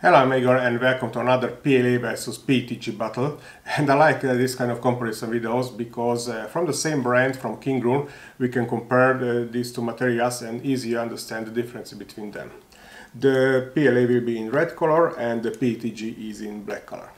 Hello I'm Igor and welcome to another PLA versus PETG battle and I like uh, this kind of comparison videos because uh, from the same brand from Kingroon we can compare uh, these two materials and easily understand the difference between them. The PLA will be in red color and the PETG is in black color.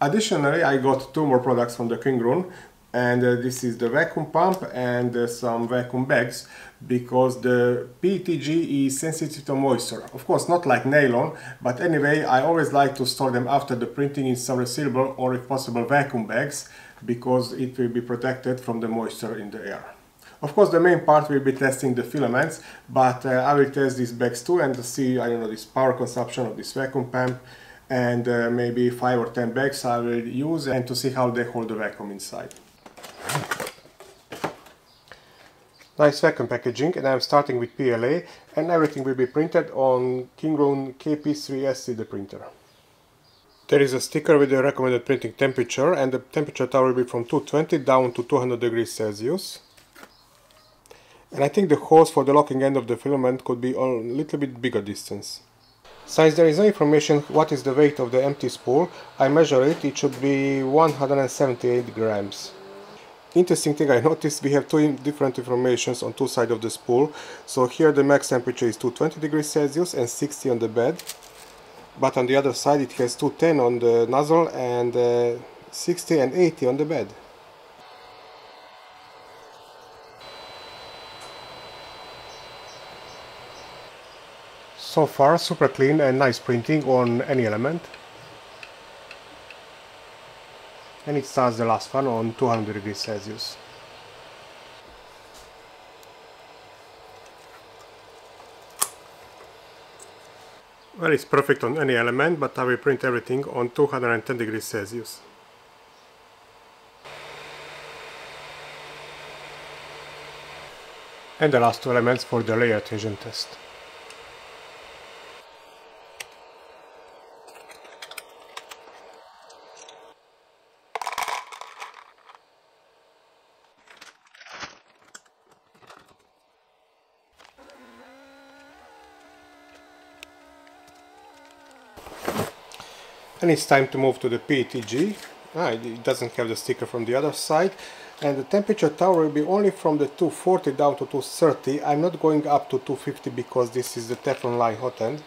Additionally I got two more products from the Kingroon and uh, this is the vacuum pump and uh, some vacuum bags because the PETG is sensitive to moisture. Of course not like nylon but anyway I always like to store them after the printing in some resealable or if possible vacuum bags because it will be protected from the moisture in the air. Of course the main part will be testing the filaments but uh, I will test these bags too and see I don't know this power consumption of this vacuum pump and uh, maybe 5 or 10 bags I will use and to see how they hold the vacuum inside. Nice vacuum packaging and I'm starting with PLA and everything will be printed on Kingroon KP3 the printer. There is a sticker with the recommended printing temperature and the temperature tower will be from 220 down to 200 degrees Celsius. And I think the holes for the locking end of the filament could be a little bit bigger distance. Since there is no information what is the weight of the empty spool, I measure it, it should be 178 grams. Interesting thing I noticed, we have two different informations on two sides of the spool. So here the max temperature is 220 degrees Celsius and 60 on the bed. But on the other side it has 210 on the nozzle and uh, 60 and 80 on the bed. So far super clean and nice printing on any element. And it starts the last one on 200 degrees Celsius. Well, it's perfect on any element, but I will print everything on 210 degrees Celsius. And the last two elements for the layer adhesion test. And it's time to move to the PETG ah, it doesn't have the sticker from the other side. And the temperature tower will be only from the 240 down to 230 I'm not going up to 250 because this is the Teflon line hot end.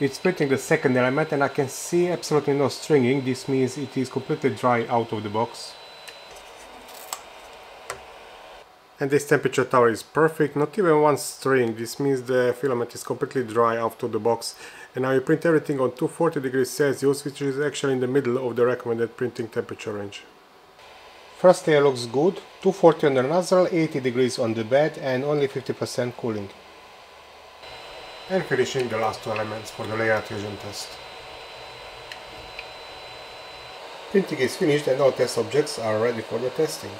It's printing the second element and I can see absolutely no stringing, this means it is completely dry out of the box. And this temperature tower is perfect not even one string. This means the filament is completely dry after the box. And now you print everything on 240 degrees Celsius which is actually in the middle of the recommended printing temperature range. First layer looks good. 240 on the nozzle 80 degrees on the bed and only 50% cooling. And finishing the last two elements for the layer adhesion test. Printing is finished and all test objects are ready for the testing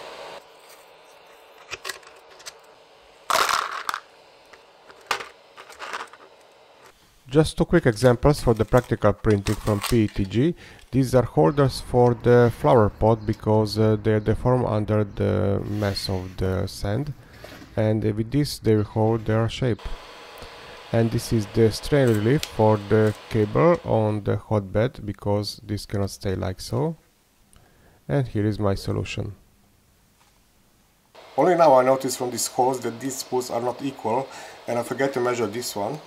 Just two quick examples for the practical printing from PETG. These are holders for the flower pot because uh, they deform under the mass of the sand and with this they will hold their shape. And this is the strain relief for the cable on the hotbed because this cannot stay like so. And here is my solution. Only now I notice from this hose that these spools are not equal and I forget to measure this one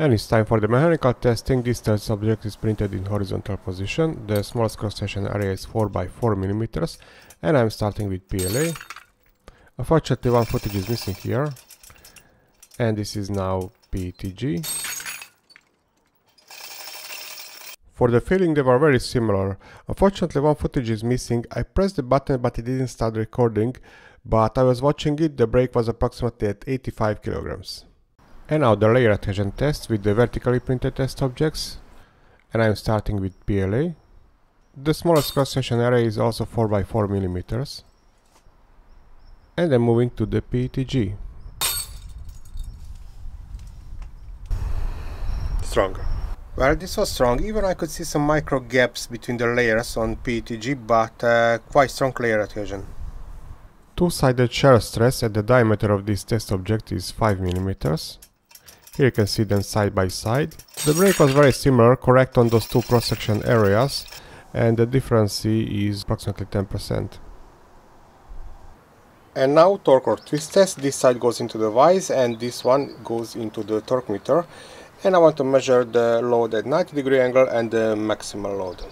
and it's time for the mechanical testing. This test subject is printed in horizontal position. The smallest cross-section area is 4 by 4 millimeters, and I'm starting with PLA. Unfortunately one footage is missing here and this is now PETG. For the filling they were very similar. Unfortunately one footage is missing. I pressed the button but it didn't start recording but I was watching it, the break was approximately at 85 kilograms. And now the layer adhesion test with the vertically printed test objects. And I'm starting with PLA. The smallest cross-section area is also 4x4 millimeters. And then moving to the PETG. Stronger. Well, this was strong. Even I could see some micro gaps between the layers on PETG, but uh, quite strong layer adhesion. Two-sided shear stress at the diameter of this test object is 5 mm. Here you can see them side by side. The break was very similar, correct on those two cross-section areas, and the difference is approximately 10%. And now torque or twist test. This side goes into the vise and this one goes into the torque meter. And I want to measure the load at 90 degree angle and the maximal load.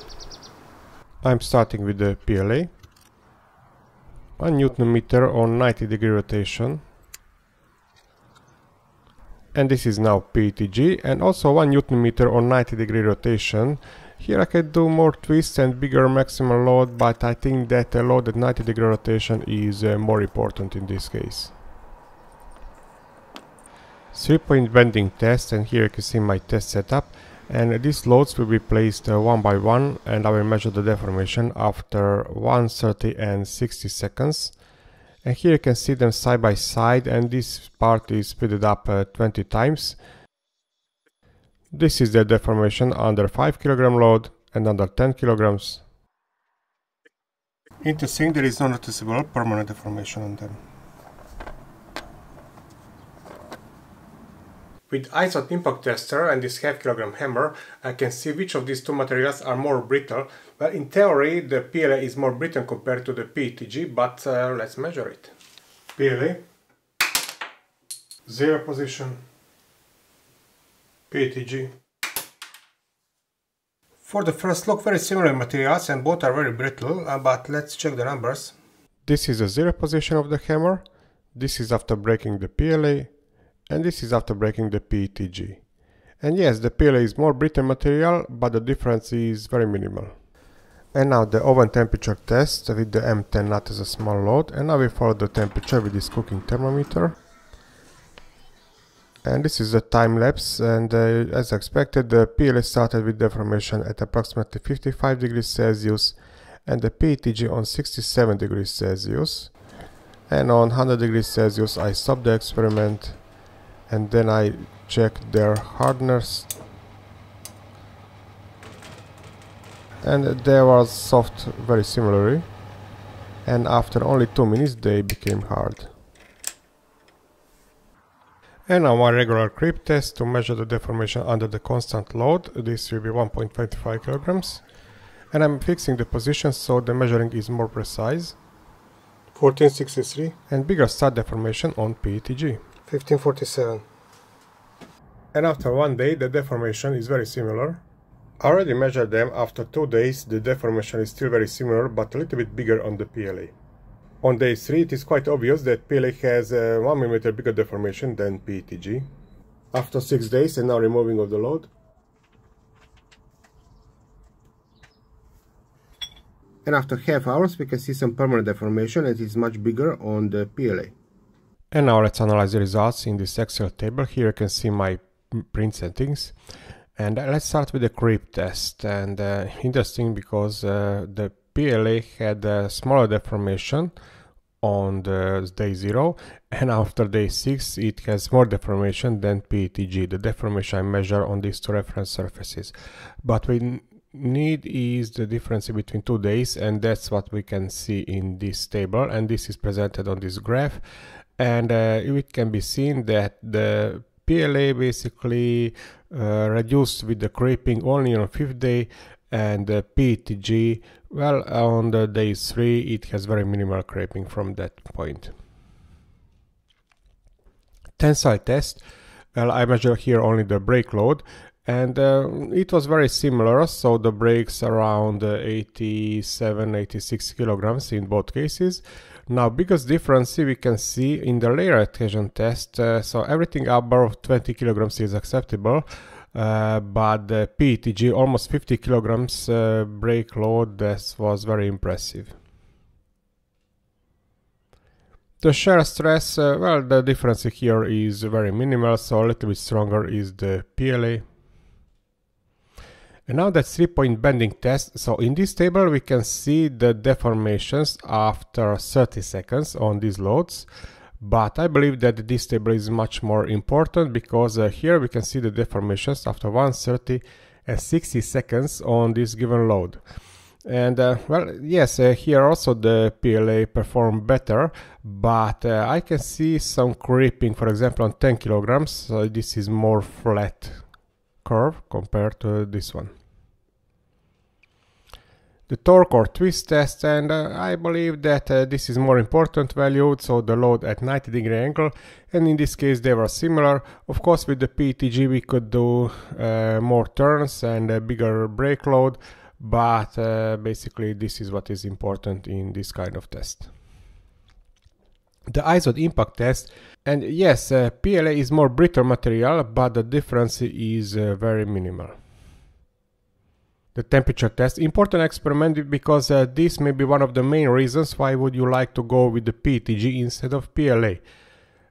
I'm starting with the PLA. 1 Newton meter on 90 degree rotation. And this is now PETG and also 1 Newton meter on 90 degree rotation. Here I can do more twists and bigger maximal load, but I think that a load at 90 degree rotation is uh, more important in this case. 3 point bending test. And here you can see my test setup. And these loads will be placed uh, one by one. And I will measure the deformation after 130 and 60 seconds and here you can see them side by side and this part is speeded up uh, 20 times this is the deformation under 5 kg load and under 10 kg. Interesting, there is no noticeable permanent deformation on them. With IZOD impact tester and this half kilogram hammer, I can see which of these two materials are more brittle. Well, in theory, the PLA is more brittle compared to the PETG, but uh, let's measure it. PLA, zero position, PETG. For the first look, very similar materials and both are very brittle, uh, but let's check the numbers. This is the zero position of the hammer, this is after breaking the PLA, and this is after breaking the PETG. And yes, the PLA is more brittle material, but the difference is very minimal. And now the oven temperature test with the M10 nut as a small load, and now we follow the temperature with this cooking thermometer. And this is a time lapse and uh, as expected the PLA started with deformation at approximately 55 degrees Celsius and the PETG on 67 degrees Celsius. And on 100 degrees Celsius I stopped the experiment and then I checked their hardness and they were soft very similarly and after only 2 minutes they became hard. And now one regular creep test to measure the deformation under the constant load. This will be 1.25 kilograms. And I'm fixing the position so the measuring is more precise. 1463. And bigger stud deformation on PETG. 1547. And after one day the deformation is very similar. I already measured them after two days the deformation is still very similar but a little bit bigger on the PLA. On day 3 it is quite obvious that PLA has uh, a 1mm bigger deformation than PETG. After 6 days and now removing of the load. And after half hours we can see some permanent deformation and it is much bigger on the PLA. And now let's analyze the results in this Excel table. Here you can see my print settings. And let's start with the creep test. And uh, interesting because uh, the PLA had a smaller deformation on the day 0 and after day 6 it has more deformation than PETG, the deformation I measure on these two reference surfaces. But we need is the difference between two days and that's what we can see in this table and this is presented on this graph and uh, it can be seen that the PLA basically uh, reduced with the creeping only on fifth day and PETG, well, on the day 3 it has very minimal creeping from that point. Tensile test, well, I measure here only the break load and uh, it was very similar, so the breaks around uh, 87, 86 kilograms in both cases. Now, biggest difference we can see in the layer adhesion test, uh, so everything above 20 kilograms is acceptable, uh, but the PETG almost 50 kilograms uh, break load that was very impressive. The shear stress, uh, well the difference here is very minimal so a little bit stronger is the PLA. And now that 3 point bending test, so in this table we can see the deformations after 30 seconds on these loads but I believe that this table is much more important because uh, here we can see the deformations after 130 and 60 seconds on this given load. And uh, well, yes, uh, here also the PLA performed better, but uh, I can see some creeping, for example, on 10 kilograms. So this is more flat curve compared to this one. The torque or twist test, and uh, I believe that uh, this is more important value, so the load at 90 degree angle, and in this case they were similar. Of course, with the PETG we could do uh, more turns and a bigger break load, but uh, basically this is what is important in this kind of test. The IZOD impact test, and yes, uh, PLA is more brittle material, but the difference is uh, very minimal. The temperature test, important experiment because uh, this may be one of the main reasons why would you like to go with the PETG instead of PLA.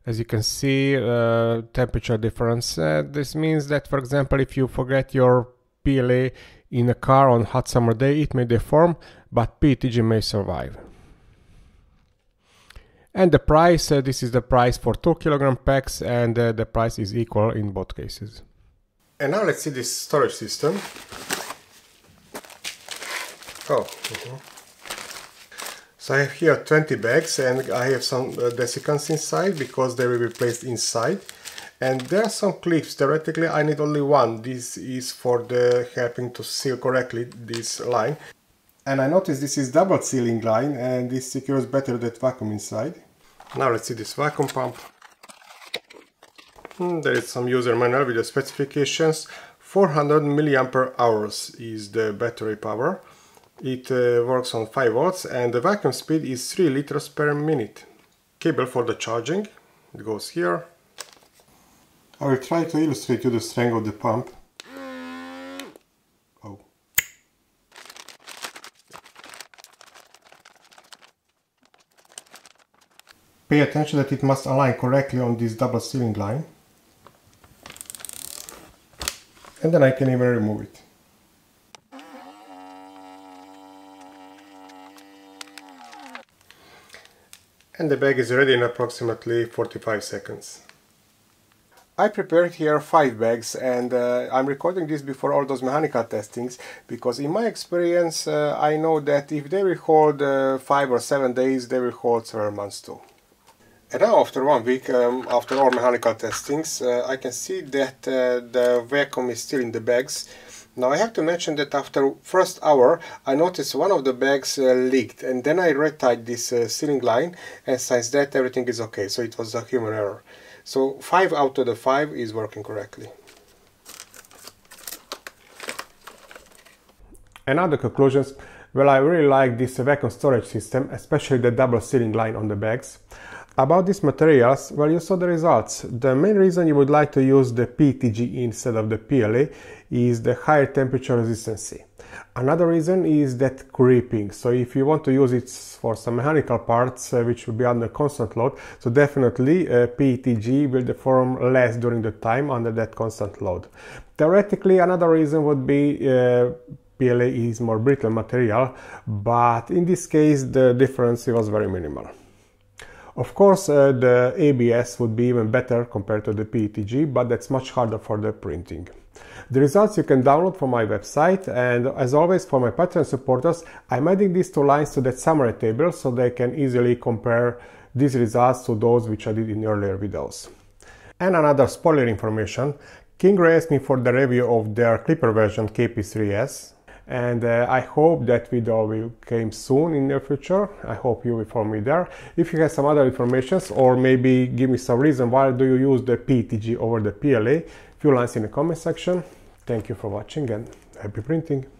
As you can see, uh, temperature difference. Uh, this means that, for example, if you forget your PLA in a car on hot summer day it may deform, but PETG may survive. And the price, uh, this is the price for 2 kilogram packs and uh, the price is equal in both cases. And now let's see this storage system. Oh, mm -hmm. so I have here 20 bags and I have some uh, desiccants inside because they will be placed inside. And there are some clips. Theoretically I need only one. This is for the helping to seal correctly this line. And I notice this is double sealing line and this secures better that vacuum inside. Now let's see this vacuum pump. Hmm, there is some user manual with the specifications. 400 milliampere hours is the battery power it uh, works on 5 volts and the vacuum speed is 3 liters per minute cable for the charging it goes here I will try to illustrate you the strength of the pump. Oh. Pay attention that it must align correctly on this double sealing line. And then I can even remove it. And the bag is ready in approximately 45 seconds. I prepared here five bags and uh, I'm recording this before all those mechanical testings because in my experience uh, I know that if they will hold uh, five or seven days they will hold several months too. And now after one week, um, after all mechanical testings, uh, I can see that uh, the vacuum is still in the bags. Now I have to mention that after first hour I noticed one of the bags uh, leaked and then I retied this sealing line and since that everything is okay, so it was a human error. So 5 out of the 5 is working correctly. And other conclusions, well I really like this vacuum storage system, especially the double sealing line on the bags. About these materials, well you saw the results. The main reason you would like to use the PETG instead of the PLA is the higher temperature resistance. Another reason is that creeping. So if you want to use it for some mechanical parts uh, which will be under constant load, so definitely uh, PETG will deform less during the time under that constant load. Theoretically, another reason would be uh, PLA is more brittle material, but in this case the difference was very minimal. Of course, uh, the ABS would be even better compared to the PETG, but that's much harder for the printing. The results you can download from my website and as always for my Patreon supporters I'm adding these two lines to that summary table so they can easily compare these results to those which I did in earlier videos. And another spoiler information, Kingroon asked me for the review of their Klipper version KP3S and uh, I hope that video will come soon in the future. I hope you will follow me there. If you have some other informations or maybe give me some reason why do you use the PETG over the PLA, few lines in the comment section. Thank you for watching and happy printing!